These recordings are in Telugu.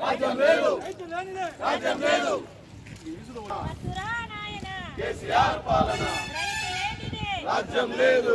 రాజ్యం లేదు. రాజ్యం లేదు కేసీఆర్ పాలన రాజ్యం లేదు.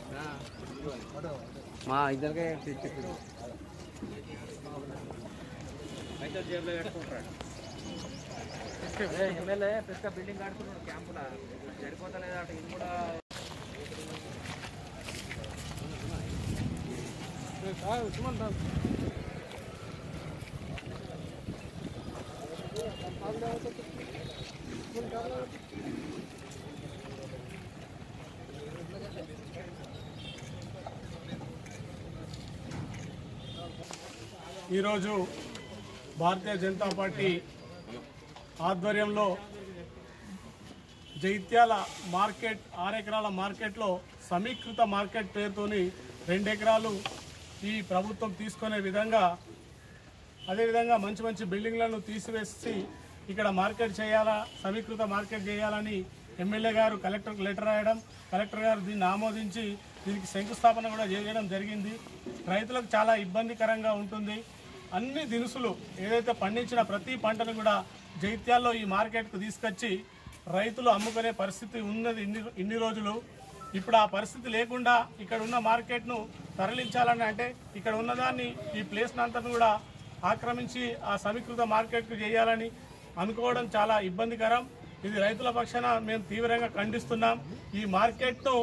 లేదు జై జవాన్ మా ఇద్దరికే చెప్పి ఎమ్మెల్యే పెద్ద బిల్డింగ్ కడుతున్నాడు క్యాంపుల. సరిపోతలేదా ఇది కూడా ఈరోజు భారతీయ జనతా పార్టీ ఆధ్వర్యంలో జైత్యాల మార్కెట్ ఆరెకరాల మార్కెట్లో సమీకృత మార్కెట్ పేరుతోని రెండెకరాలు ఈ ప్రభుత్వం తీసుకునే విధంగా అదేవిధంగా మంచి మంచి బిల్డింగ్లను తీసివేసి ఇక్కడ మార్కెట్ చేయాలా సమీకృత మార్కెట్ చేయాలని ఎమ్మెల్యే గారు కలెక్టర్కి లెటర్ రాయడం కలెక్టర్ గారు దీన్ని ఆమోదించి దీనికి శంకుస్థాపన కూడా చేయడం జరిగింది. రైతులకు చాలా ఇబ్బందికరంగా ఉంటుంది. అన్ని దినుసులు ఏదైతే పండించిన ప్రతి పంటను కూడా జైత్యాల్లో ఈ మార్కెట్కు తీసుకొచ్చి రైతులు అమ్ముకునే పరిస్థితి ఉన్నది ఇన్ని ఇన్ని రోజులు. ఇప్పుడు ఆ పరిస్థితి లేకుండా ఇక్కడ ఉన్న మార్కెట్ను తరలించాలని అంటే ఇక్కడ ఉన్నదాన్ని ఈ ప్లేస్ని అంతా కూడా ఆక్రమించి ఆ సమీకృత మార్కెట్కు చేయాలని అనుకోవడం చాలా ఇబ్బందికరం. ఇది రైతుల పక్షాన మేము తీవ్రంగా ఖండిస్తున్నాం. ఈ మార్కెట్ను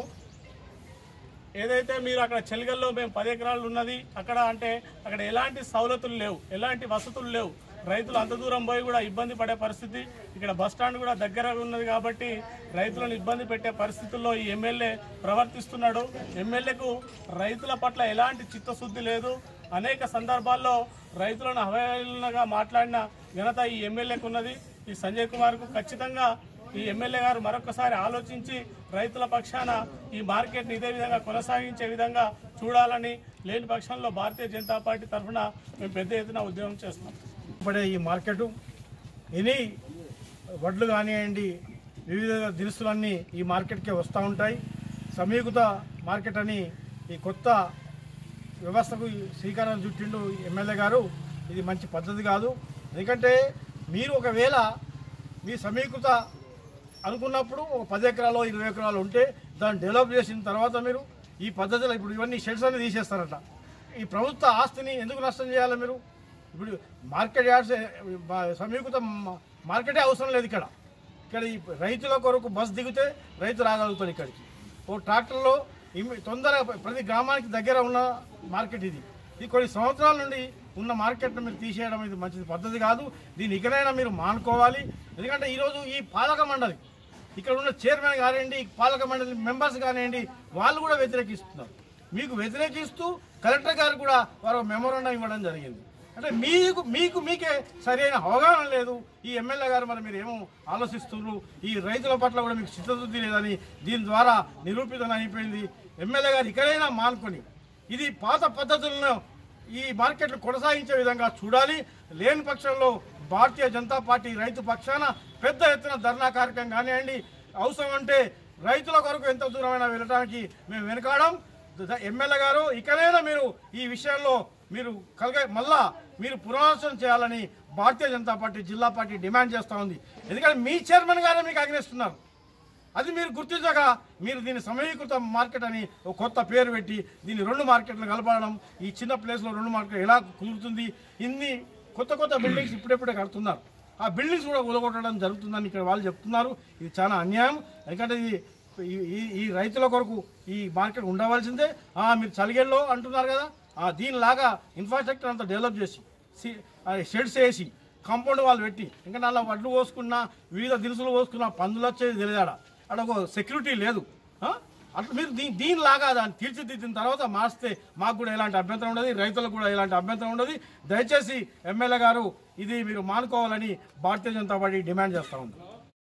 ఏదైతే మీరు అక్కడ చెలిగల్లో మేము పది ఎకరాలు ఉన్నది అక్కడ అంటే అక్కడ ఎలాంటి సౌలతులు లేవు ఎలాంటి వసతులు లేవు. రైతులు అంత దూరం పోయి కూడా ఇబ్బంది పడే పరిస్థితి. ఇక్కడ బస్ స్టాండ్ కూడా దగ్గర ఉన్నది కాబట్టి రైతులను ఇబ్బంది పెట్టే పరిస్థితుల్లో ఈ ఎమ్మెల్యే ప్రవర్తిస్తున్నాడు. ఎమ్మెల్యేకు రైతుల పట్ల ఎలాంటి చిత్తశుద్ధి లేదు. అనేక సందర్భాల్లో రైతులను అవహేళనగా మాట్లాడిన ఘనత ఈ ఎమ్మెల్యేకు ఉన్నది. ఈ సంజయ్ కుమార్కు ఖచ్చితంగా ఈ ఎమ్మెల్యే గారు మరొకసారి ఆలోచించి రైతుల పక్షాన ఈ మార్కెట్ని ఇదే విధంగా కొనసాగించే విధంగా చూడాలని లేని పక్షంలో భారతీయ జనతా పార్టీ తరఫున మేము పెద్ద ఎత్తున ఉద్యమం చేస్తున్నాం. పడే ఈ మార్కెట్ ఎనీ వడ్లు కానివ్వండి వివిధ దినుసులన్నీ ఈ మార్కెట్కే వస్తూ ఉంటాయి. సమీకృత మార్కెట్ అని ఈ కొత్త వ్యవస్థకు శ్రీకారం చుట్టిండు ఎమ్మెల్యే గారు. ఇది మంచి పద్ధతి కాదు. ఎందుకంటే మీరు ఒకవేళ మీ సమీకృత అనుకున్నప్పుడు ఒక పది ఎకరాలు ఇరవై ఎకరాలు ఉంటే దాన్ని డెవలప్ చేసిన తర్వాత మీరు ఈ పద్ధతిలో ఇప్పుడు ఇవన్నీ షెడ్స్ అన్ని తీసేస్తారట. ఈ ప్రభుత్వ ఆస్తిని ఎందుకు నష్టం చేయాలి మీరు? ఇప్పుడు మార్కెట్ యార్డ్స్ సమీకృత మార్కెటే అవసరం లేదు ఇక్కడ. ఇక్కడ ఈ రైతుల కొరకు బస్ దిగితే రైతు రాగలుగుతాడు ఇక్కడికి. ఓ ట్రాక్టర్లో తొందరగా ప్రతి గ్రామానికి దగ్గర ఉన్న మార్కెట్ ఇది. ఇది కొన్ని సంవత్సరాల నుండి ఉన్న మార్కెట్ను మీరు తీసేయడం ఇది మంచిది పద్ధతి కాదు. దీన్ని ఇకనైనా మీరు మానుకోవాలి. ఎందుకంటే ఈరోజు ఈ పాలక మండలి ఇక్కడ ఉన్న చైర్మన్ కానివ్వండి పాలక మండలి మెంబర్స్ కానివ్వండి వాళ్ళు కూడా వ్యతిరేకిస్తున్నారు. మీకు వ్యతిరేకిస్తూ కలెక్టర్ గారు కూడా వారు మెమోరాండం ఇవ్వడం జరిగింది. అంటే మీకు మీకు మీకే సరైన అవగాహన లేదు. ఈ ఎమ్మెల్యే గారు మరి మీరు ఏమో ఆలోచిస్తున్నారు? ఈ రైతుల పట్ల కూడా మీకు చిత్తశుద్ధి లేదని దీని ద్వారా నిరూపితం అయిపోయింది. ఎమ్మెల్యే గారు ఇక్కడైనా మానుకొని ఇది పాత పద్ధతులను ఈ మార్కెట్లు కొనసాగించే విధంగా చూడాలి. లేని పక్షంలో భారతీయ జనతా పార్టీ రైతు పక్షాన పెద్ద ఎత్తున ధర్నా కార్యక్రమం కానివ్వండి అవసరం అంటే రైతుల కొరకు ఎంత దూరమైనా వెళ్ళడానికి మేము వెనకాడం. ఎమ్మెల్యే గారు ఇకనైనా మీరు ఈ విషయంలో మీరు కలిగే మళ్ళా మీరు పునరాలోచన చేయాలని భారతీయ జనతా పార్టీ జిల్లా పార్టీ డిమాండ్ చేస్తూ ఉంది. ఎందుకంటే మీ చైర్మన్ గారే మీకు ఆగ్రహిస్తున్నారు అది మీరు గుర్తించగా మీరు దీన్ని సమీకృత మార్కెట్ అని ఒక కొత్త పేరు పెట్టి దీన్ని రెండు మార్కెట్లు కలపడం ఈ చిన్న ప్లేస్లో రెండు మార్కెట్లు ఎలా కుదురుతుంది ఇన్ని కొత్త కొత్త బిల్డింగ్స్ ఇప్పుడెప్పుడే కడుతున్నారు. ఆ బిల్డింగ్స్ కూడా కూలగొట్టడం జరుగుతుందని ఇక్కడ వాళ్ళు చెప్తున్నారు. ఇది చాలా అన్యాయం. ఎందుకంటే ఇది ఈ- ఈ రైతుల కొరకు ఈ మార్కెట్ ఉండవలసిందే. ఆ, మీరు చలిగేళ్ళు అంటున్నారు కదా ఆ, దీనిలాగా ఇన్ఫ్రాస్ట్రక్చర్ అంతా డెవలప్ చేసి షెడ్స్ వేసి కాంపౌండ్ వాళ్ళు పెట్టి ఇంకా అలా వడ్లు పోసుకున్నా వివిధ దినుసులు పోసుకున్నా పందులు వచ్చేది తెలియదాడ అక్కడ ఒక సెక్యూరిటీ లేదు. అట్లా మీరు దీని దీనిలాగా దాన్ని తీర్చిదిద్దిన తర్వాత మార్స్తే మాకు కూడా ఎలాంటి అభ్యంతరం ఉండదు రైతులకు కూడా ఎలాంటి అభ్యంతరం ఉండదు. దయచేసి ఎమ్మెల్యే గారు ఇది మీరు మానుకోవాలని భారతీయ జనతా పార్టీ డిమాండ్ చేస్తూ ఉంది.